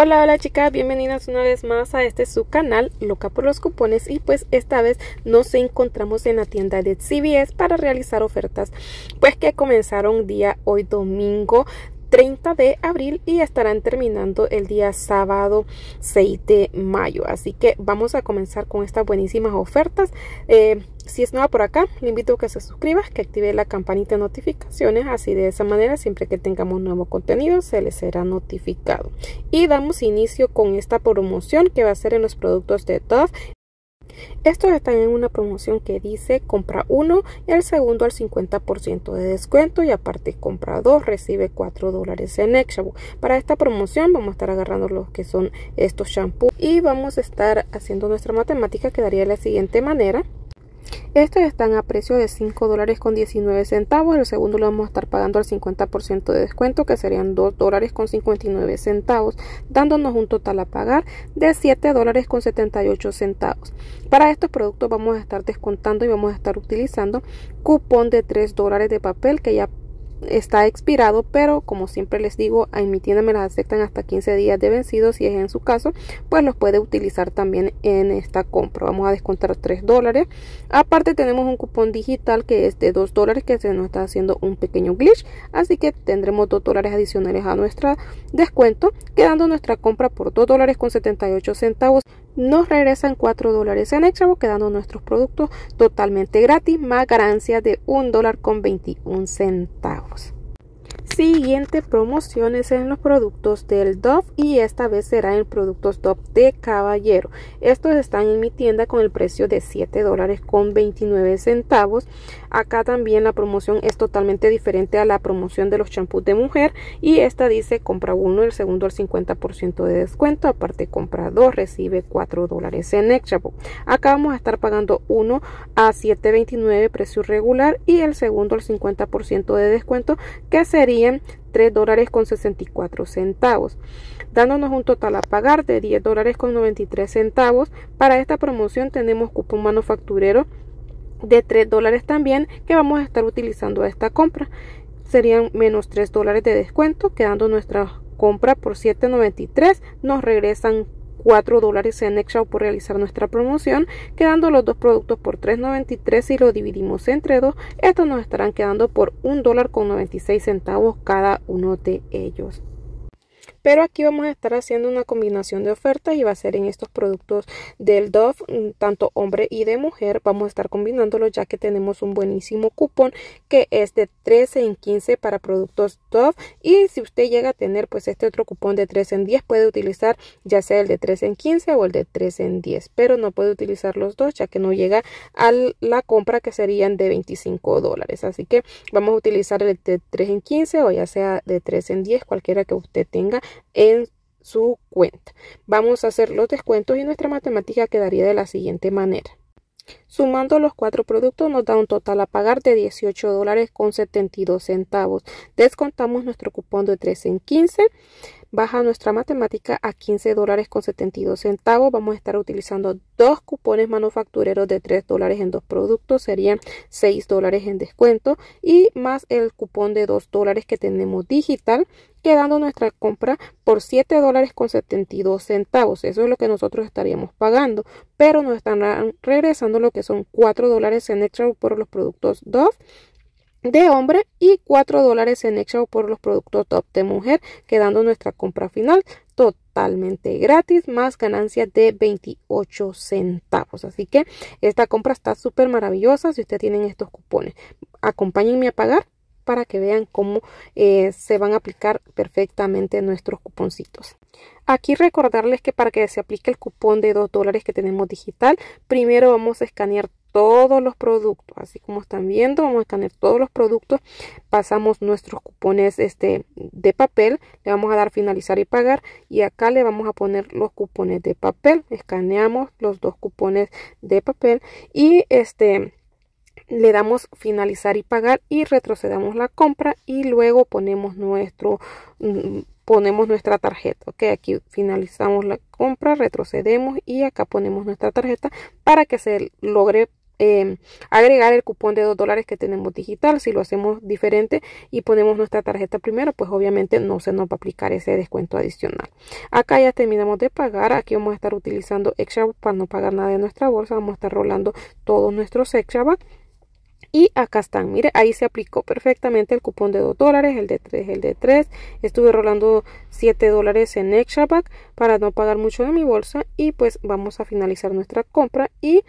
Hola, hola chicas, bienvenidas una vez más a este su canal Loca por los cupones y pues esta vez nos encontramos en la tienda de CVS para realizar ofertas pues que comenzaron día hoy domingo 30 de abril y estarán terminando el día sábado 6 de mayo. Así que vamos a comenzar con estas buenísimas ofertas. Eh, si es nueva por acá, le invito a que se suscriba, que active la campanita de notificaciones. Así de esa manera, siempre que tengamos nuevo contenido, se les será notificado. Y damos inicio con esta promoción que va a ser en los productos de Dove estos están en una promoción que dice compra uno y el segundo al 50% de descuento y aparte compra dos recibe 4 dólares en Exabo. Para esta promoción vamos a estar agarrando los que son estos shampoos y vamos a estar haciendo nuestra matemática que daría de la siguiente manera. Estos están a precio de 5 dólares con 19 centavos. El segundo lo vamos a estar pagando al 50% de descuento, que serían 2 dólares con 59 centavos, dándonos un total a pagar de 7 dólares con 78 centavos. Para estos productos vamos a estar descontando y vamos a estar utilizando cupón de 3 dólares de papel que ya está expirado, pero como siempre les digo, en mi tienda me las aceptan hasta 15 días de vencido. Si es en su caso, pues los puede utilizar también en esta compra. Vamos a descontar 3 dólares. Aparte, tenemos un cupón digital que es de 2 dólares, que se nos está haciendo un pequeño glitch. Así que tendremos 2 dólares adicionales a nuestro descuento, quedando nuestra compra por 2 dólares con 78 centavos nos regresan 4 dólares en extra quedando nuestros productos totalmente gratis más ganancia de 1 dólar con 21 centavos siguiente promoción es en los productos del Dove y esta vez será en productos Dove de caballero. Estos están en mi tienda con el precio de 7 dólares con 29 centavos. Acá también la promoción es totalmente diferente a la promoción de los champús de mujer y esta dice compra uno el segundo al 50% de descuento. Aparte compra dos recibe 4 dólares en extra acá vamos a estar pagando uno a 7.29 precio regular y el segundo al 50% de descuento que sería 3 dólares con 64 centavos, dándonos un total a pagar de 10 dólares con 93 centavos. Para esta promoción tenemos cupón manufacturero de 3 dólares también que vamos a estar utilizando a esta compra. Serían menos 3 dólares de descuento, quedando nuestra compra por 7.93. Nos regresan 4 dólares en extra por realizar nuestra promoción, quedando los dos productos por 3.93 si lo dividimos entre dos, estos nos estarán quedando por 1 dólar con 96 centavos cada uno de ellos pero aquí vamos a estar haciendo una combinación de ofertas y va a ser en estos productos del Dove mm, tanto hombre y de mujer. Vamos a estar combinándolos ya que tenemos un buenísimo cupón que es de 13 en 15 para productos Dove. Y si usted llega a tener pues este otro cupón de 3 en 10 puede utilizar ya sea el de 3 en 15 o el de 3 en 10 pero no puede utilizar los dos ya que no llega a la compra que serían de 25 dólares. Así que vamos a utilizar el de 3 en 15 o ya sea de 3 en 10 cualquiera que usted tenga en su cuenta. Vamos a hacer los descuentos y nuestra matemática quedaría de la siguiente manera. Sumando los cuatro productos nos da un total a pagar de 18 dólares con 72 centavos. Descontamos nuestro cupón de 3 en 15 baja nuestra matemática a 15 dólares con 72 centavos. Vamos a estar utilizando dos cupones manufactureros de 3 dólares en dos productos. Serían 6 dólares en descuento y más el cupón de 2 dólares que tenemos digital quedando nuestra compra por 7 dólares con 72 centavos. Eso es lo que nosotros estaríamos pagando, pero nos están regresando lo que son 4 dólares en extra por los productos Dove de hombre y 4 dólares en extra por los productos top de mujer, quedando nuestra compra final totalmente gratis, más ganancia de 28 centavos. Así que esta compra está súper maravillosa si ustedes tienen estos cupones. Acompáñenme a pagar para que vean cómo eh, se van a aplicar perfectamente nuestros cuponcitos. Aquí recordarles que para que se aplique el cupón de 2 dólares que tenemos digital, primero vamos a escanear todos los productos. Así como están viendo vamos a escanear todos los productos. Pasamos nuestros cupones este de papel. Le vamos a dar finalizar y pagar. Y acá le vamos a poner los cupones de papel. Escaneamos los dos cupones de papel. Y este le damos finalizar y pagar y retrocedamos la compra y luego ponemos nuestro mm, ponemos nuestra tarjeta ok aquí finalizamos la compra retrocedemos y acá ponemos nuestra tarjeta para que se logre em, agregar el cupón de 2 dólares que tenemos digital. Si lo hacemos diferente y ponemos nuestra tarjeta primero, pues obviamente no se nos va a aplicar ese descuento adicional. Acá ya terminamos de pagar. Aquí vamos a estar utilizando extra para no pagar nada de nuestra bolsa. Vamos a estar rolando todos nuestros extra y acá están, mire, ahí se aplicó perfectamente el cupón de 2 dólares, el de 3, el de 3. Estuve rolando 7 dólares en extra back para no pagar mucho de mi bolsa. Y pues vamos a finalizar nuestra compra. Y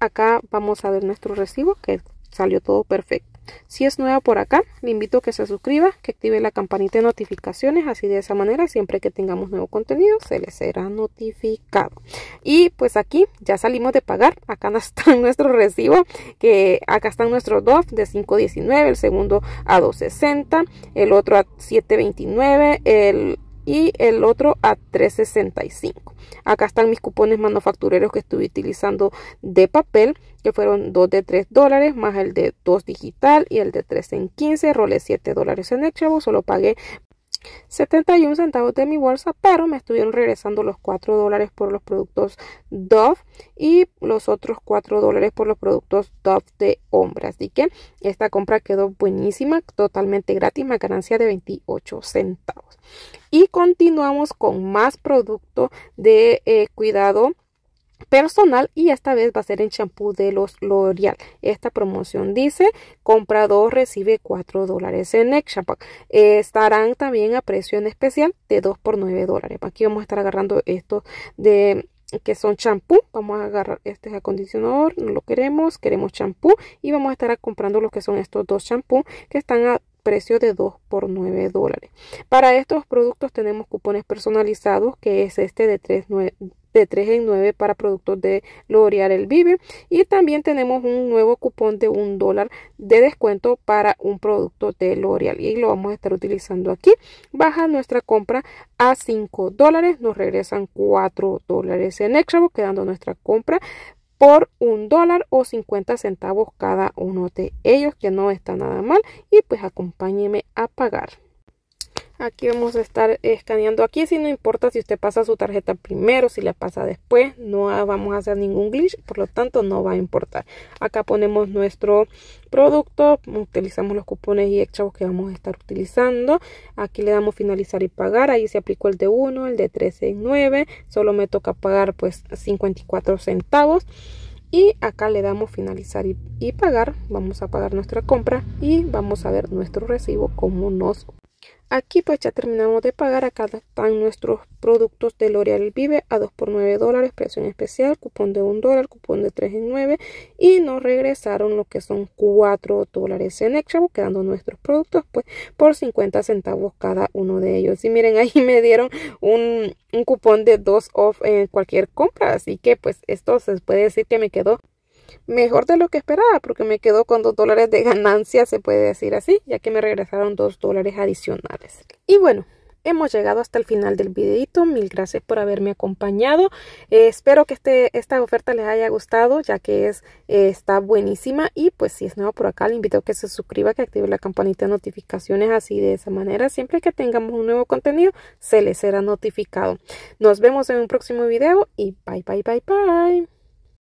acá vamos a ver nuestro recibo que salió todo perfecto. Si es nueva por acá, le invito a que se suscriba, que active la campanita de notificaciones, así de esa manera siempre que tengamos nuevo contenido se les será notificado. Y pues aquí ya salimos de pagar, acá está nuestro recibo, que acá están nuestros dos de 5.19, el segundo a 2.60, el otro a 7.29, el y el otro a 3.65. Acá están mis cupones manufactureros que estuve utilizando de papel, que fueron dos de 3 dólares, más el de 2 digital y el de 3 en 15. Rolé 7 dólares en Exavo, solo pagué 71 centavos de mi bolsa, pero me estuvieron regresando los 4 dólares por los productos Dove y los otros 4 dólares por los productos Dove de hombre. Así que esta compra quedó buenísima, totalmente gratis, más ganancia de 28 centavos. Y continuamos con más producto de eh, cuidado personal y esta vez va a ser en champú de los L'Oreal. Esta promoción dice compra 2 recibe 4 dólares en Extra estarán también a precio en especial de 2 por 9 dólares. Aquí vamos a estar agarrando estos de que son champú. Vamos a agarrar este es acondicionador, no lo queremos, queremos champú y vamos a estar comprando lo que son estos dos champú que están a precio de 2 por 9 dólares. Para estos productos tenemos cupones personalizados que es este de 3, de 3 en 9 para productos de L'Oreal El Vive. Y también tenemos un nuevo cupón de un dólar de descuento para un producto de L'Oreal y lo vamos a estar utilizando aquí. Baja nuestra compra a 5 dólares. Nos regresan 4 dólares en extra quedando nuestra compra por un dólar o 50 centavos cada uno de ellos que no está nada mal. Y pues acompáñeme a pagar Aquí vamos a estar escaneando aquí, si no importa si usted pasa su tarjeta primero, si la pasa después, no vamos a hacer ningún glitch, por lo tanto no va a importar. Acá ponemos nuestro producto, utilizamos los cupones y extras que vamos a estar utilizando. Aquí le damos finalizar y pagar, ahí se aplicó el de 1, el de 13 en 9, solo me toca pagar pues 54 centavos. Y acá le damos finalizar y, y pagar, vamos a pagar nuestra compra y vamos a ver nuestro recibo como nos Aquí pues ya terminamos de pagar. Acá están nuestros productos de L'Oreal Vive a 2 por 9 dólares, precio en especial, cupón de 1 dólar, cupón de 3 en 9 y nos regresaron lo que son 4 dólares en extra, quedando nuestros productos pues por 50 centavos cada uno de ellos. Y miren, ahí me dieron un, un cupón de 2 off en cualquier compra, así que pues esto se puede decir que me quedó mejor de lo que esperaba porque me quedó con 2 dólares de ganancia, se puede decir así, ya que me regresaron 2 dólares adicionales. Y bueno, hemos llegado hasta el final del videito. Mil gracias por haberme acompañado. Eh, espero que este, esta oferta les haya gustado, ya que es, eh, está buenísima. Y pues si es nuevo por acá, le invito a que se suscriba, que active la campanita de notificaciones. Así de esa manera, siempre que tengamos un nuevo contenido, se les será notificado. Nos vemos en un próximo video y bye, bye, bye, bye.